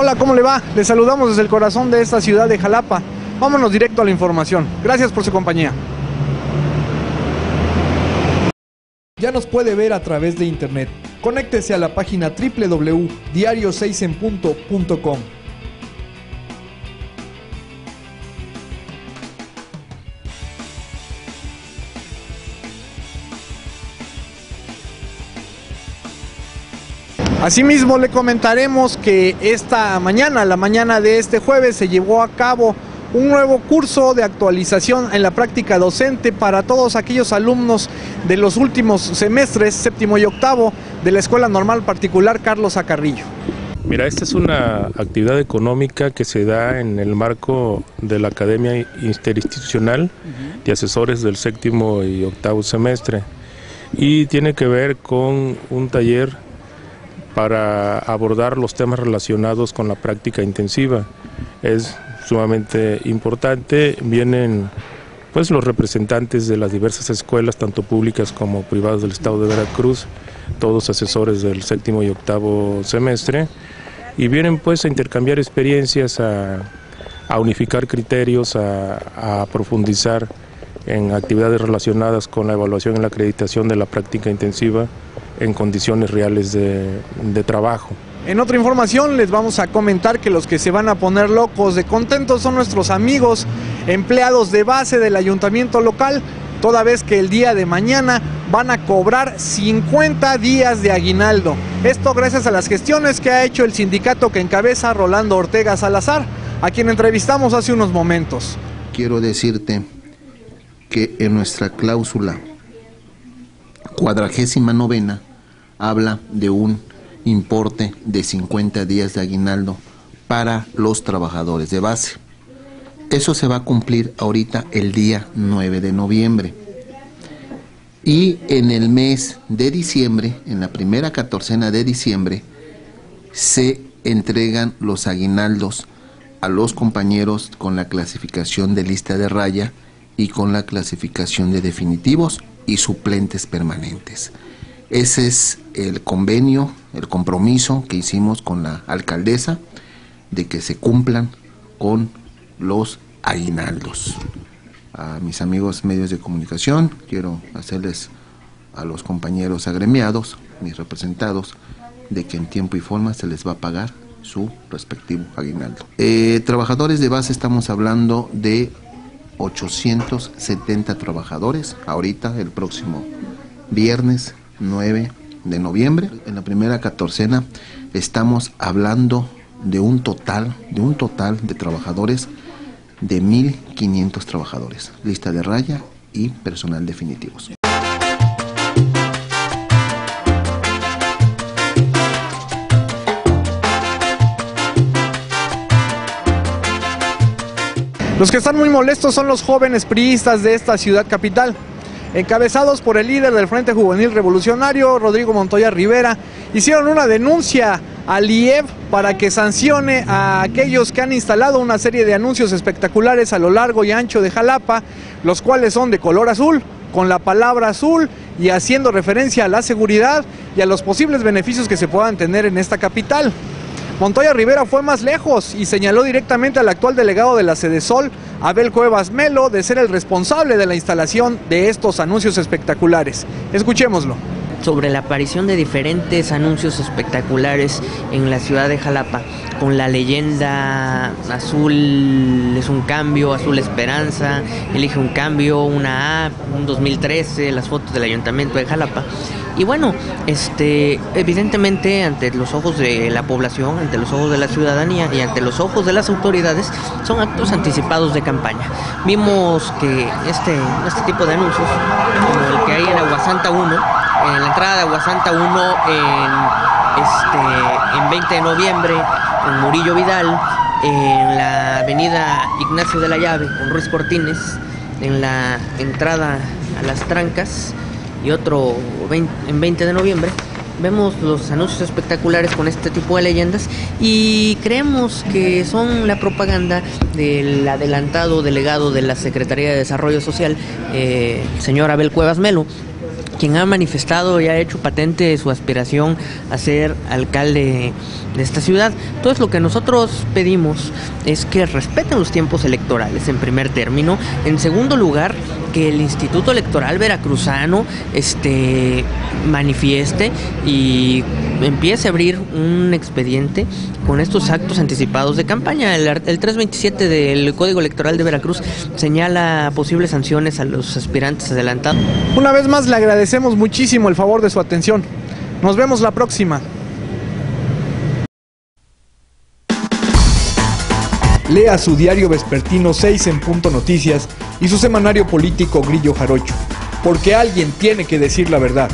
Hola, ¿cómo le va? Le saludamos desde el corazón de esta ciudad de Jalapa. Vámonos directo a la información. Gracias por su compañía. Ya nos puede ver a través de internet. Conéctese a la página www.diario6enpunto.com. Asimismo, le comentaremos que esta mañana, la mañana de este jueves, se llevó a cabo un nuevo curso de actualización en la práctica docente para todos aquellos alumnos de los últimos semestres, séptimo y octavo, de la Escuela Normal Particular Carlos Acarrillo. Mira, esta es una actividad económica que se da en el marco de la Academia Interinstitucional de Asesores del séptimo y octavo semestre y tiene que ver con un taller para abordar los temas relacionados con la práctica intensiva. Es sumamente importante, vienen pues los representantes de las diversas escuelas, tanto públicas como privadas del estado de Veracruz, todos asesores del séptimo y octavo semestre, y vienen pues a intercambiar experiencias, a, unificar criterios, a, profundizar en actividades relacionadas con la evaluación y la acreditación de la práctica intensiva en condiciones reales de, trabajo. En otra información les vamos a comentar que los que se van a poner locos de contentos son nuestros amigos empleados de base del ayuntamiento local, toda vez que el día de mañana van a cobrar 50 días de aguinaldo. Esto gracias a las gestiones que ha hecho el sindicato que encabeza Rolando Ortega Salazar, a quien entrevistamos hace unos momentos. Quiero decirte que en nuestra cláusula cuadragésima novena habla de un importe de 50 días de aguinaldo para los trabajadores de base. Eso se va a cumplir ahorita el día 9 de noviembre. Y en el mes de diciembre, en la primera catorcena de diciembre, se entregan los aguinaldos a los compañeros con la clasificación de lista de raya y con la clasificación de definitivos y suplentes permanentes. Ese es el convenio, el compromiso que hicimos con la alcaldesa de que se cumplan con los aguinaldos. A mis amigos medios de comunicación, quiero hacerles a los compañeros agremiados, mis representados, de que en tiempo y forma se les va a pagar su respectivo aguinaldo. Eh, trabajadores de base estamos hablando de 870 trabajadores, ahorita el próximo viernes 9 de noviembre. En la primera catorcena estamos hablando de un total, de un total de trabajadores de 1.500 trabajadores, lista de raya y personal definitivos. Los que están muy molestos son los jóvenes priistas de esta ciudad capital encabezados por el líder del Frente Juvenil Revolucionario, Rodrigo Montoya Rivera, hicieron una denuncia al IEF para que sancione a aquellos que han instalado una serie de anuncios espectaculares a lo largo y ancho de Jalapa, los cuales son de color azul, con la palabra azul y haciendo referencia a la seguridad y a los posibles beneficios que se puedan tener en esta capital. Montoya Rivera fue más lejos y señaló directamente al actual delegado de la Sol, Abel Cuevas Melo, de ser el responsable de la instalación de estos anuncios espectaculares. Escuchémoslo sobre la aparición de diferentes anuncios espectaculares en la ciudad de Jalapa, con la leyenda azul es un cambio, azul esperanza, elige un cambio, una A, un 2013, las fotos del ayuntamiento de Jalapa. Y bueno, este, evidentemente ante los ojos de la población, ante los ojos de la ciudadanía y ante los ojos de las autoridades, son actos anticipados de campaña. Vimos que este, este tipo de anuncios, como el que hay en Aguasanta 1, en la entrada de Aguasanta 1 en, este, en 20 de noviembre, con Murillo Vidal, en la avenida Ignacio de la Llave, con Ruiz Cortines, en la entrada a las trancas, y otro en 20 de noviembre, vemos los anuncios espectaculares con este tipo de leyendas y creemos que son la propaganda del adelantado delegado de la Secretaría de Desarrollo Social, eh, señor Abel Cuevas Melo, quien ha manifestado y ha hecho patente su aspiración a ser alcalde de esta ciudad. Entonces lo que nosotros pedimos es que respeten los tiempos electorales en primer término. En segundo lugar, que el Instituto Electoral Veracruzano este, manifieste y empiece a abrir un expediente con estos actos anticipados de campaña. El, el 327 del Código Electoral de Veracruz señala posibles sanciones a los aspirantes adelantados. Una vez más le agradecemos muchísimo el favor de su atención. Nos vemos la próxima. Lea su diario vespertino 6 en punto noticias y su semanario político Grillo Jarocho, porque alguien tiene que decir la verdad.